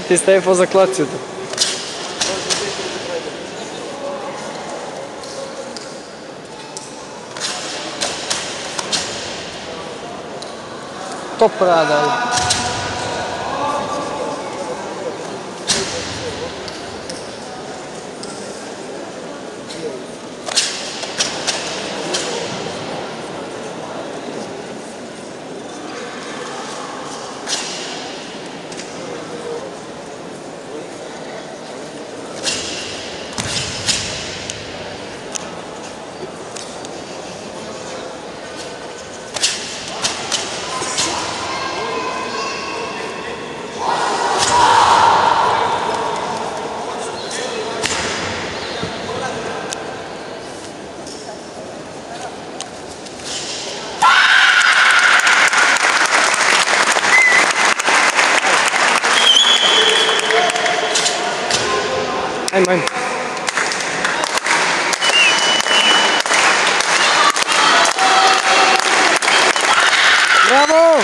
ти Стефо за клацията. Топ рада. Ajmo, ajmo. Bravo!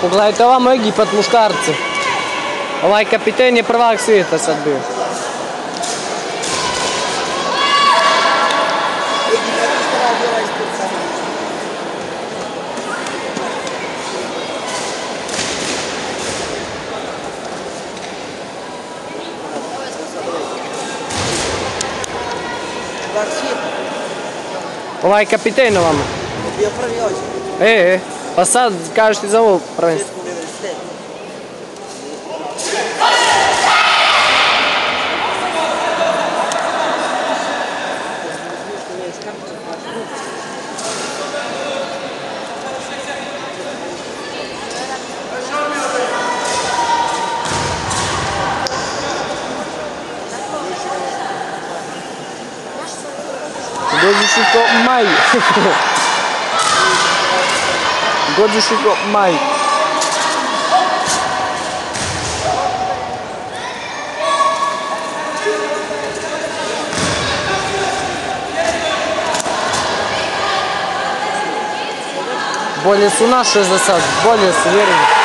Pogledajte ovamo Egipat muškarci. Ovaj kapiten je prvak svijeta sad bio. Prvak svijeta. Ovaj kapiten ovamo. Bio prvi hoće. E, e, pa sad kažeš ti za ovo prvenstvo. Godusiko Mai. Godusiko Mai. Более сунаши засад, более сверху.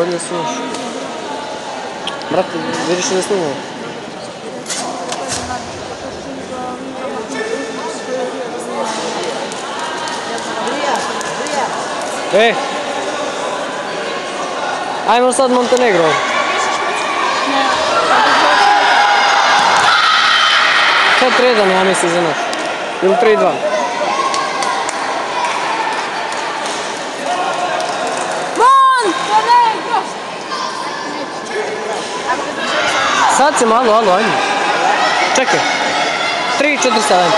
Bolje su naše. Brate, vidiš da snimamo? Brija, brija. E! Ajmo sad Montenegro. Četiri jedan, ja mislim, za nas. Ili 3-2. Se malo, alo, ajmo. Čekaj. 3, 4, 7.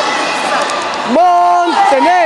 Montenegro!